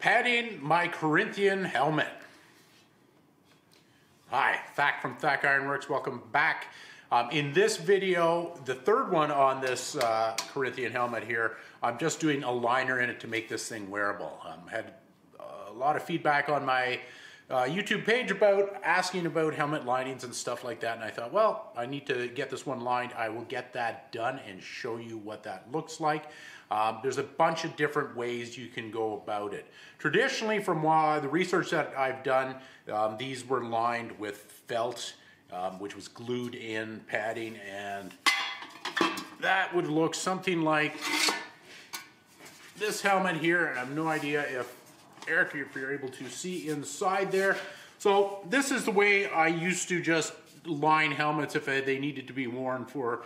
padding my Corinthian helmet. Hi, Thak from Thak Ironworks, welcome back. Um, in this video, the third one on this uh, Corinthian helmet here, I'm just doing a liner in it to make this thing wearable. Um, had a lot of feedback on my uh, YouTube page about asking about helmet linings and stuff like that. And I thought, well, I need to get this one lined. I will get that done and show you what that looks like. Um, there's a bunch of different ways you can go about it. Traditionally, from uh, the research that I've done, um, these were lined with felt, um, which was glued in padding, and that would look something like this helmet here. I have no idea if Eric, if you're able to see inside there. So this is the way I used to just line helmets if they needed to be worn for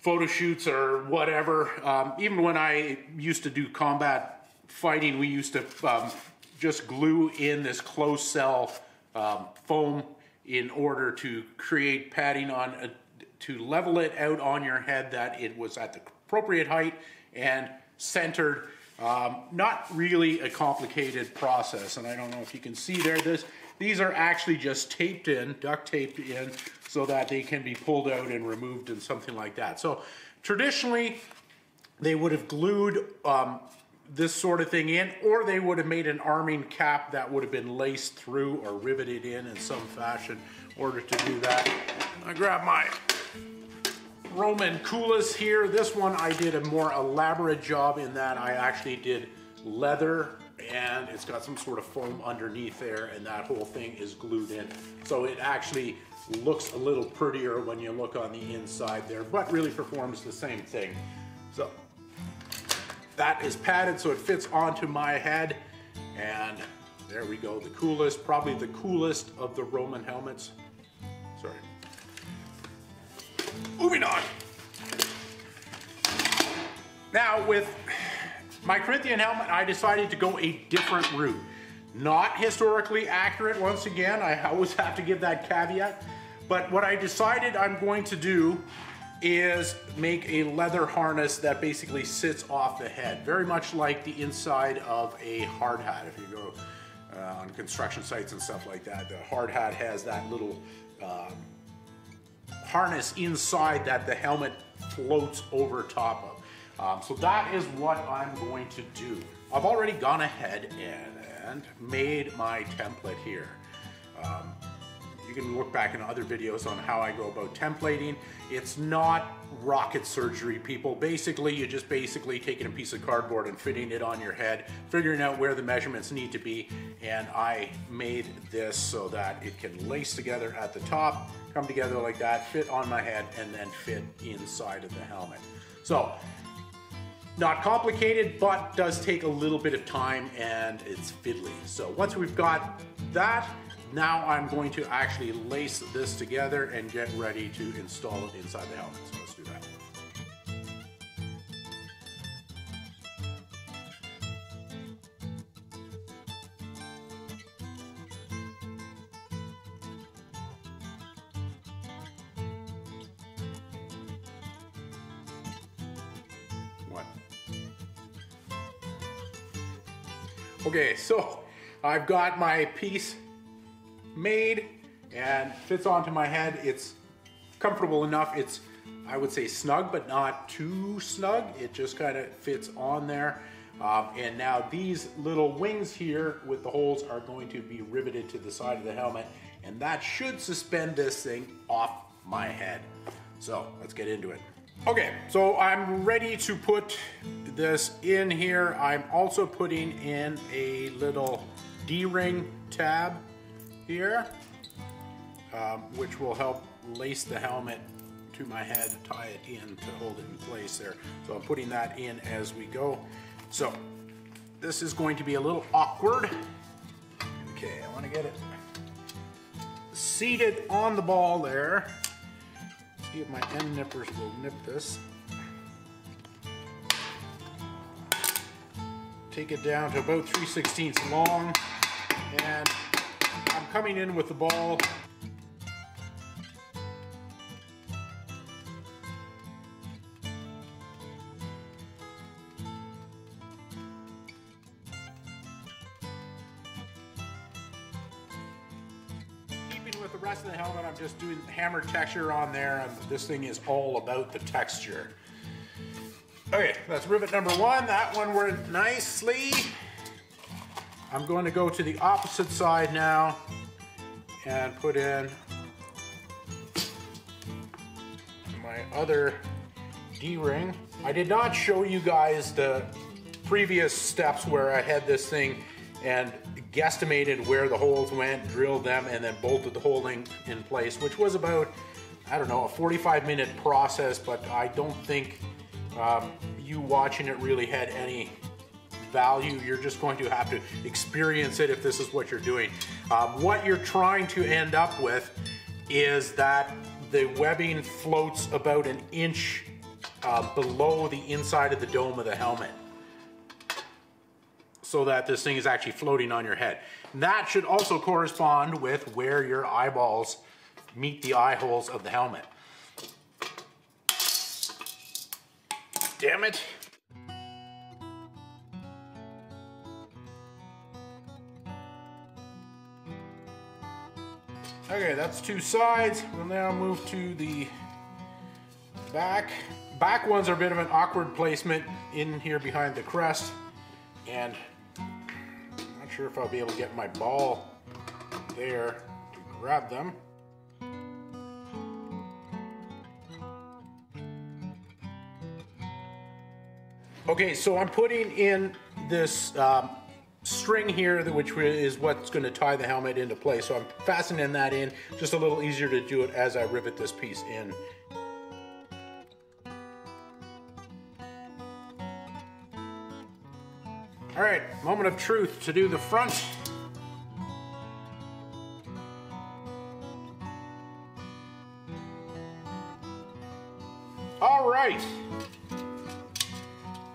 photo shoots or whatever. Um, even when I used to do combat fighting, we used to um, just glue in this closed cell um, foam in order to create padding on a, to level it out on your head that it was at the appropriate height and centered um, not really a complicated process, and I don't know if you can see there, this, these are actually just taped in, duct taped in, so that they can be pulled out and removed and something like that. So traditionally, they would have glued um, this sort of thing in, or they would have made an arming cap that would have been laced through or riveted in in some fashion in order to do that. I grab my Roman Coolus here. This one I did a more elaborate job in that I actually did leather and it's got some sort of foam underneath there and that whole thing is glued in. So it actually looks a little prettier when you look on the inside there, but really performs the same thing. So that is padded so it fits onto my head and there we go, the coolest, probably the coolest of the Roman helmets. Sorry. Moving on. Now with my Corinthian helmet, I decided to go a different route. Not historically accurate, once again, I always have to give that caveat. But what I decided I'm going to do is make a leather harness that basically sits off the head, very much like the inside of a hard hat. If you go uh, on construction sites and stuff like that, the hard hat has that little um, harness inside that the helmet floats over top of. Um, so that is what I'm going to do. I've already gone ahead and, and made my template here. You can look back in other videos on how I go about templating. It's not rocket surgery, people. Basically, you're just basically taking a piece of cardboard and fitting it on your head, figuring out where the measurements need to be, and I made this so that it can lace together at the top, come together like that, fit on my head, and then fit inside of the helmet. So, not complicated, but does take a little bit of time and it's fiddly. So once we've got that, now I'm going to actually lace this together and get ready to install it inside the helmet. So let's do that. Okay, so I've got my piece made and fits onto my head. It's comfortable enough. It's, I would say snug, but not too snug. It just kind of fits on there. Um, and now these little wings here with the holes are going to be riveted to the side of the helmet and that should suspend this thing off my head. So let's get into it. Okay, so I'm ready to put this in here. I'm also putting in a little D-ring tab here, um, which will help lace the helmet to my head, tie it in to hold it in place there. So I'm putting that in as we go. So this is going to be a little awkward. Okay, I want to get it seated on the ball there. See if my end nippers will nip this. Take it down to about 3 16 long and I'm coming in with the ball. Keeping with the rest of the helmet, I'm just doing hammer texture on there, and this thing is all about the texture. Okay, that's rivet number one. That one went nicely. I'm going to go to the opposite side now and put in my other D-ring. I did not show you guys the previous steps where I had this thing and guesstimated where the holes went, drilled them, and then bolted the holding in place, which was about, I don't know, a 45 minute process, but I don't think um, you watching it really had any value. You're just going to have to experience it if this is what you're doing. Um, what you're trying to end up with is that the webbing floats about an inch uh, below the inside of the dome of the helmet so that this thing is actually floating on your head. And that should also correspond with where your eyeballs meet the eye holes of the helmet. Damn it. Okay, that's two sides. We'll now move to the back. Back ones are a bit of an awkward placement in here behind the crest. And I'm not sure if I'll be able to get my ball there to grab them. Okay, so I'm putting in this um, string here, which is what's going to tie the helmet into place. So I'm fastening that in, just a little easier to do it as I rivet this piece in. All right, moment of truth to do the front. All right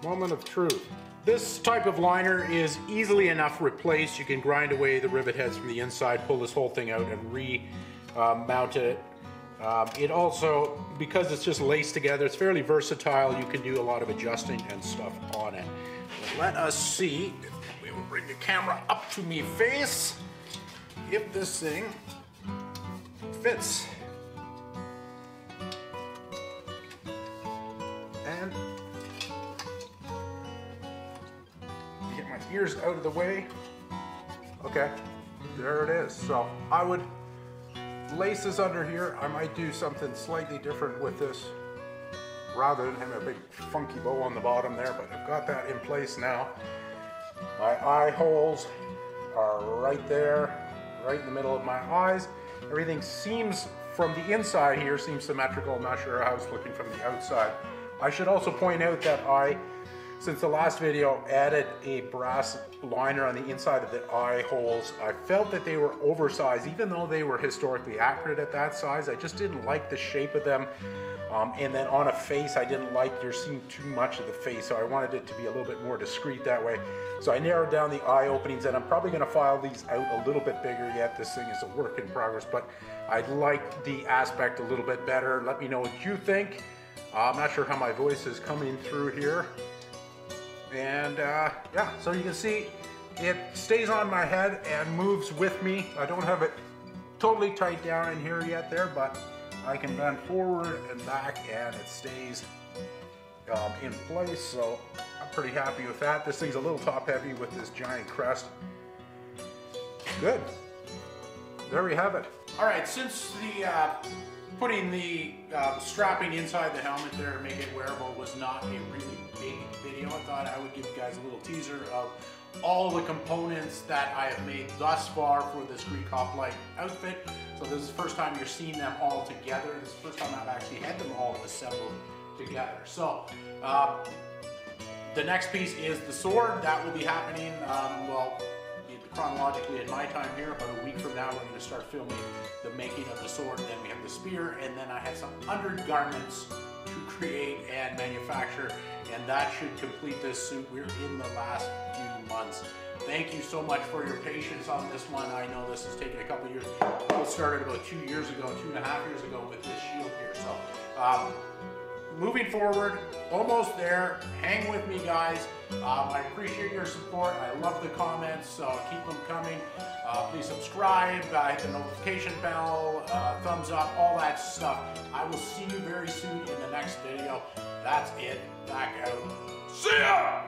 moment of truth. This type of liner is easily enough replaced. You can grind away the rivet heads from the inside, pull this whole thing out and re-mount it. Um, it also, because it's just laced together, it's fairly versatile. You can do a lot of adjusting and stuff on it. But let us see, we will bring the camera up to me face, if this thing fits. Ears out of the way. Okay, there it is. So I would lace this under here. I might do something slightly different with this rather than having a big funky bow on the bottom there, but I've got that in place now. My eye holes are right there, right in the middle of my eyes. Everything seems, from the inside here, seems symmetrical. I'm not sure how it's looking from the outside. I should also point out that I since the last video added a brass liner on the inside of the eye holes, I felt that they were oversized, even though they were historically accurate at that size. I just didn't like the shape of them. Um, and then on a face, I didn't like you're seeing too much of the face, so I wanted it to be a little bit more discreet that way. So I narrowed down the eye openings, and I'm probably going to file these out a little bit bigger yet. This thing is a work in progress, but I like the aspect a little bit better. Let me know what you think. Uh, I'm not sure how my voice is coming through here. And uh, yeah, so you can see it stays on my head and moves with me. I don't have it totally tight down in here yet there, but I can bend forward and back and it stays um, in place. So I'm pretty happy with that. This thing's a little top heavy with this giant crest. Good. There we have it. All right, since the uh, putting the uh, strapping inside the helmet there to make it wearable was not a really big video. I thought I would give you guys a little teaser of all the components that I have made thus far for this Greek Hoplite outfit. So this is the first time you're seeing them all together. This is the first time I've actually had them all assembled together. So uh, the next piece is the sword. That will be happening, um, well, chronologically in my time here, about a week from now, we're going to start filming the making of the sword. Then we have the spear, and then I have some undergarments to create and manufacture, and that should complete this suit. We're in the last few months. Thank you so much for your patience on this one. I know this has taken a couple years. It started about two years ago, two and a half years ago with this shield here. So um, moving forward, almost there. Hang with me, guys. Um, I appreciate your support. I love the comments. Uh, keep them coming. Uh, please subscribe, uh, hit the notification bell, uh, thumbs up, all that stuff. I will see you very soon in the next video. That's it. Back out. See ya!